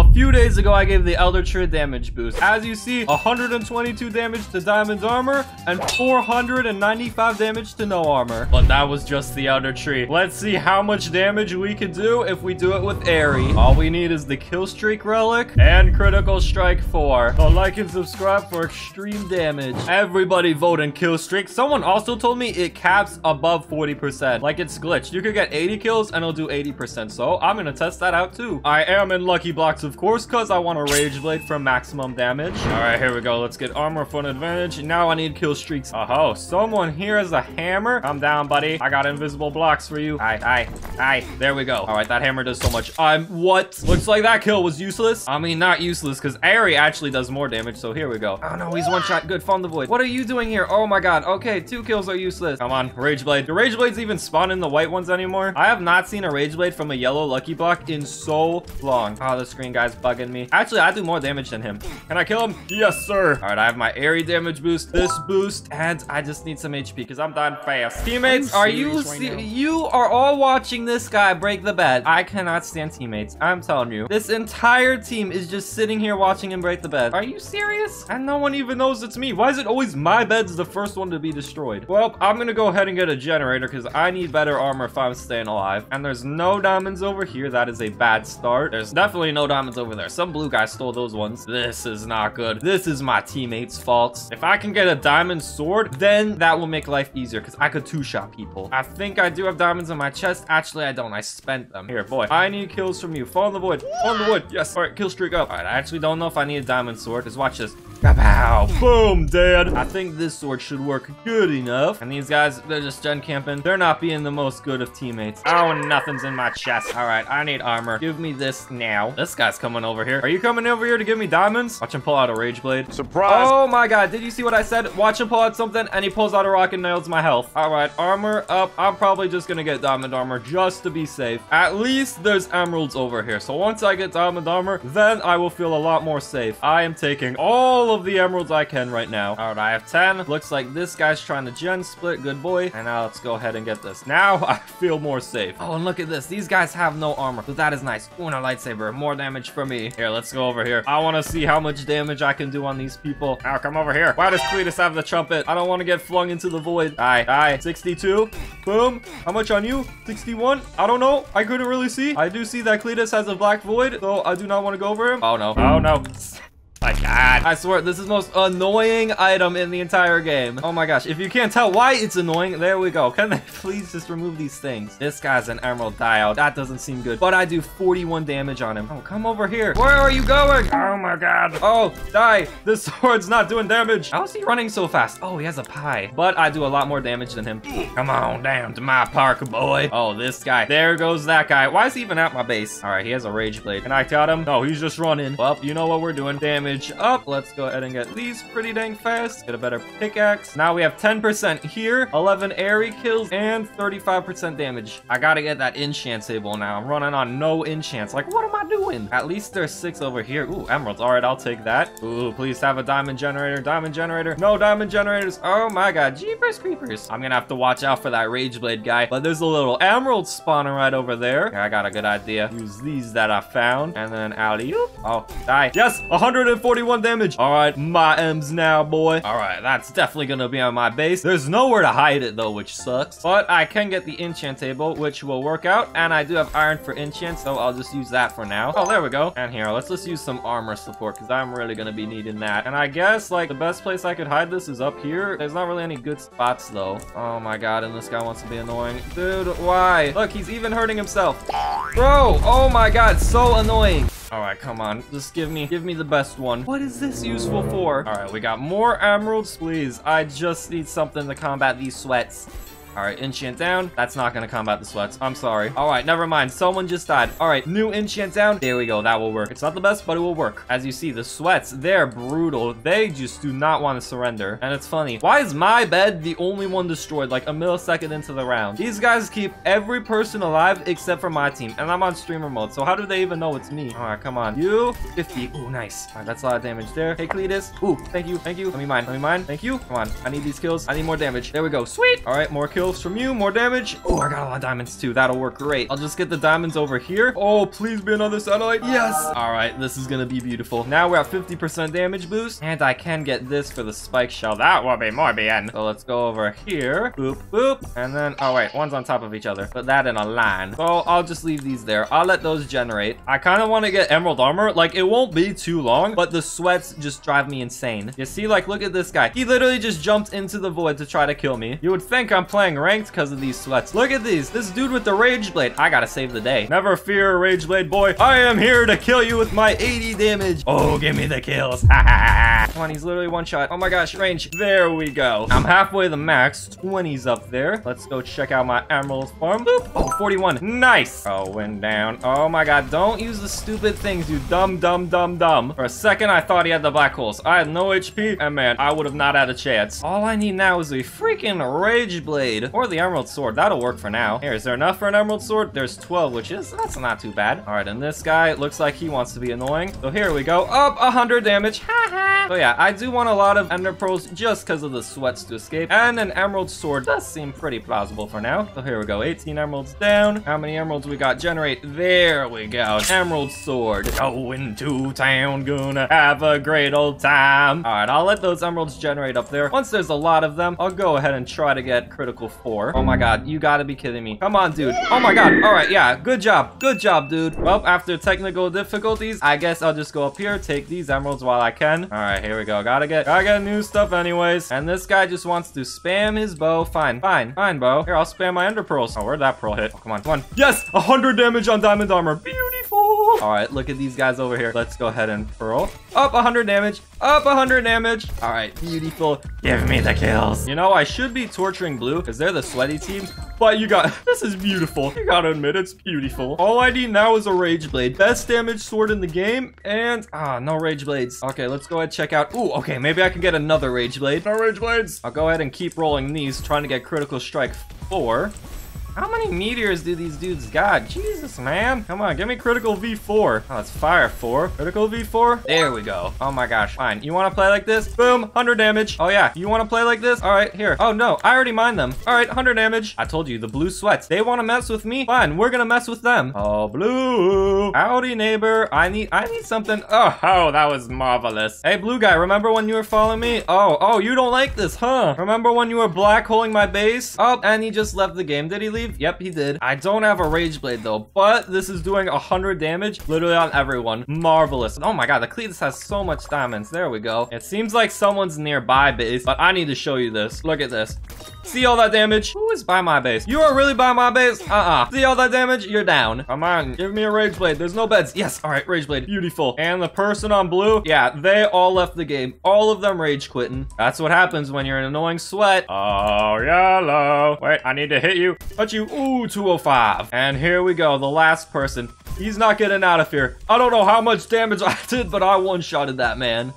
a few days ago, I gave the Elder Tree damage boost. As you see, 122 damage to Diamond's armor and 495 damage to no armor. But that was just the Elder Tree. Let's see how much damage we can do if we do it with Aery. All we need is the Kill Streak Relic and Critical Strike 4. So like and subscribe for extreme damage. Everybody vote in Kill Streak. Someone also told me it caps above 40%. Like it's glitched. You could get 80 kills and it'll do 80%. So I'm gonna test that out too. I am in Lucky Blocks, of course, because I want a Rage Blade for maximum damage. All right, here we go. Let's get armor for an advantage. Now I need kill streaks. Oh, someone here has a hammer. Calm down, buddy. I got invisible blocks for you. Hi, hi, hi. There we go. All right, that hammer does so much. I'm what? Looks like that kill was useless. I mean, not useless because Aery actually does more damage. So here we go. Oh no, he's one shot. Good, from the void. What are you doing here? Oh my god. Okay, two kills are useless. Come on, Rage Blade. Do Rage Blades even spawn in the white ones anymore? I have not seen a Rage Blade from a yellow Lucky Block in so long. Oh, the screen guy's bugging me. Actually, I do more damage than him. Can I kill him? Yes, sir. All right, I have my Aery damage boost, this boost, and I just need some HP because I'm dying fast. Teammates, are you right you are all watching this guy break the bed? I cannot stand teammates. I'm telling you. This entire team is just sitting here watching him break the bed. Are you serious? And no one even knows it's me. Why is it always my bed's the first one to be destroyed? Well, I'm gonna go ahead and get a generator because I need better armor if I'm staying alive. And there's no diamonds over here. That is a bad start. There's definitely no diamonds over there. Some blue guy stole those ones. This is not good. This is my teammates' fault. If I can get a diamond sword, then that will make life easier because I could two-shot people. I think I do have diamonds in my chest. Actually, I don't. I spent them. Here, boy. I need kills from you. Fall in the void. Fall in the void. Yes. All right, kill streak up. All right, I actually don't know if I need a diamond sword because watch this. Pow! Boom, dead. I think this sword should work good enough. And these guys, they're just gen camping. They're not being the most good of teammates. Oh, nothing's in my chest. All right, I need armor. Give me this now. This guy's coming over here. Are you coming over here to give me diamonds? Watch him pull out a rage blade. Surprise! Oh my god, did you see what I said? Watch him pull out something and he pulls out a rock and nails my health. All right, armor up. I'm probably just gonna get diamond armor just to be safe. At least there's emeralds over here. So once I get diamond armor, then I will feel a lot more safe. I am taking all of the emeralds I can right now. All right, I have 10. Looks like this guy's trying to gen split. Good boy. And now let's go ahead and get this. Now I feel more safe. Oh, and look at this. These guys have no armor. So that is nice. Ooh, and a lightsaber. More damage for me. Here, let's go over here. I want to see how much damage I can do on these people. Now, come over here. Why does Cletus have the trumpet? I don't want to get flung into the void. Die, die. 62. Boom. How much on you? 61. I don't know. I couldn't really see. I do see that Cletus has a black void, so I do not want to go over him. Oh, no. Oh, no. My god. I swear, this is the most annoying item in the entire game. Oh my gosh. If you can't tell why it's annoying, there we go. Can they please just remove these things? This guy's an emerald dial. That doesn't seem good. But I do 41 damage on him. Oh, come over here. Where are you going? Oh my god. Oh, die. This sword's not doing damage. How is he running so fast? Oh, he has a pie. But I do a lot more damage than him. Mm. Come on down to my park, boy. Oh, this guy. There goes that guy. Why is he even at my base? All right, he has a rage blade. Can I cut him? No, he's just running. Well, you know what we're doing. Damage up. Let's go ahead and get these pretty dang fast. Get a better pickaxe. Now we have 10% here, 11 Aery kills, and 35% damage. I gotta get that enchant table now. I'm running on no enchants. Like, what am I doing? At least there's six over here. Ooh, emeralds. All right, I'll take that. Ooh, please have a diamond generator. Diamond generator. No diamond generators. Oh my god. Jeepers creepers. I'm gonna have to watch out for that rage blade guy. But there's a little emerald spawner right over there. Okay, I got a good idea. Use these that I found. And then alley. Oh, die. Yes, 141 damage. All right, my M's now, boy. All right, that's definitely gonna be on my base. There's nowhere to hide it though, which sucks. But I can get the enchant table, which will work out. And I do have iron for enchant, so I'll just use that for now. Oh, there we go. And here, let's just use some armor support because I'm really gonna be needing that. And I guess like the best place I could hide this is up here. There's not really any good spots though. Oh my god, and this guy wants to be annoying. Dude, why? Look, he's even hurting himself. Bro, oh my god, so annoying. All right, come on. Just give me, give me the best one. What is this useful for? All right, we got more emeralds, please. I just need something to combat these sweats. All right, enchant down. That's not gonna combat the sweats. I'm sorry. All right, never mind. Someone just died. All right, new enchant down. There we go. That will work. It's not the best, but it will work. As you see, the sweats, they're brutal. They just do not want to surrender. And it's funny. Why is my bed the only one destroyed like a millisecond into the round? These guys keep every person alive except for my team. And I'm on streamer mode. So how do they even know it's me? All right, come on. You, 50. Ooh, nice. All right, that's a lot of damage there. Hey, Cletus. Ooh, thank you. Thank you. Let me mine. Let me mine. Thank you. Come on. I need these kills. I need more damage. There we go. Sweet. All right, more kills kills from you, more damage. Oh, I got a lot of diamonds too. That'll work great. I'll just get the diamonds over here. Oh, please be another satellite. Yes. All right, this is gonna be beautiful. Now we're at 50% damage boost, and I can get this for the spike shell. That will be more bien. So let's go over here. Boop, boop. And then, oh wait, one's on top of each other. Put that in a line. So I'll just leave these there. I'll let those generate. I kind of want to get emerald armor. Like, it won't be too long, but the sweats just drive me insane. You see, like, look at this guy. He literally just jumped into the void to try to kill me. You would think I'm playing ranked because of these sweats. Look at these. This dude with the rage blade. I gotta save the day. Never fear, rage blade boy. I am here to kill you with my 80 damage. Oh, give me the kills. Come on, he's literally one shot. Oh my gosh, range. There we go. I'm halfway the max. 20's up there. Let's go check out my emerald farm. Boop. Oh, 41. Nice. Oh, went down. Oh my god, don't use the stupid things, you dumb, dumb, dumb, dumb. For a second, I thought he had the black holes. I had no HP, and man, I would have not had a chance. All I need now is a freaking rage blade or the emerald sword. That'll work for now. Here, is there enough for an emerald sword? There's 12, which is, that's not too bad. All right, and this guy looks like he wants to be annoying. So here we go. Up 100 damage. Ha ha. So yeah, I do want a lot of ender pearls just because of the sweats to escape. And an emerald sword does seem pretty plausible for now. So here we go. 18 emeralds down. How many emeralds we got? Generate. There we go. Emerald sword. Going to town. Gonna have a great old time. All right, I'll let those emeralds generate up there. Once there's a lot of them, I'll go ahead and try to get critical four. Oh my god, you gotta be kidding me. Come on, dude. Oh my god. All right, yeah. Good job. Good job, dude. Well, after technical difficulties, I guess I'll just go up here, take these emeralds while I can. All right, here we go. Gotta get, gotta get new stuff anyways. And this guy just wants to spam his bow. Fine, fine, fine, bow. Here, I'll spam my ender pearls. Oh, where'd that pearl hit? Oh, come on, come on. Yes, 100 damage on diamond armor. Beautiful. All right, look at these guys over here. Let's go ahead and pearl. Up 100 damage. Up 100 damage. All right, beautiful. Give me the kills. You know, I should be torturing blue because they're the sweaty team. But you got, this is beautiful. You gotta admit, it's beautiful. All I need now is a rage blade. Best damage sword in the game. And, ah, no rage blades. Okay, let's go ahead and check out. Ooh, okay, maybe I can get another rage blade. No rage blades. I'll go ahead and keep rolling these, trying to get critical strike four. How many meteors do these dudes got? Jesus, man. Come on, give me critical V4. Oh, it's fire 4. Critical V4? There we go. Oh my gosh. Fine. You want to play like this? Boom. 100 damage. Oh yeah. You want to play like this? All right, here. Oh no, I already mined them. All right, 100 damage. I told you, the blue sweats. They want to mess with me? Fine, we're gonna mess with them. Oh, blue. Howdy, neighbor. I need, I need something. Oh, oh, that was marvelous. Hey, blue guy, remember when you were following me? Oh, oh, you don't like this, huh? Remember when you were black holing my base? Oh, and he just left the game. Did he leave? Yep, he did. I don't have a Rage Blade though, but this is doing 100 damage literally on everyone. Marvelous. Oh my god, the Cletus has so much diamonds. There we go. It seems like someone's nearby base, but I need to show you this. Look at this. See all that damage? Who is by my base? You are really by my base? Uh-uh. See all that damage? You're down. Come on, give me a Rage Blade. There's no beds. Yes, all right, Rage Blade. Beautiful. And the person on blue, yeah, they all left the game. All of them rage quitting. That's what happens when you're an annoying sweat. Oh, yellow. Wait, I need to hit you. Touch you. Ooh, 205. And here we go, the last person. He's not getting out of here. I don't know how much damage I did, but I one-shotted that man.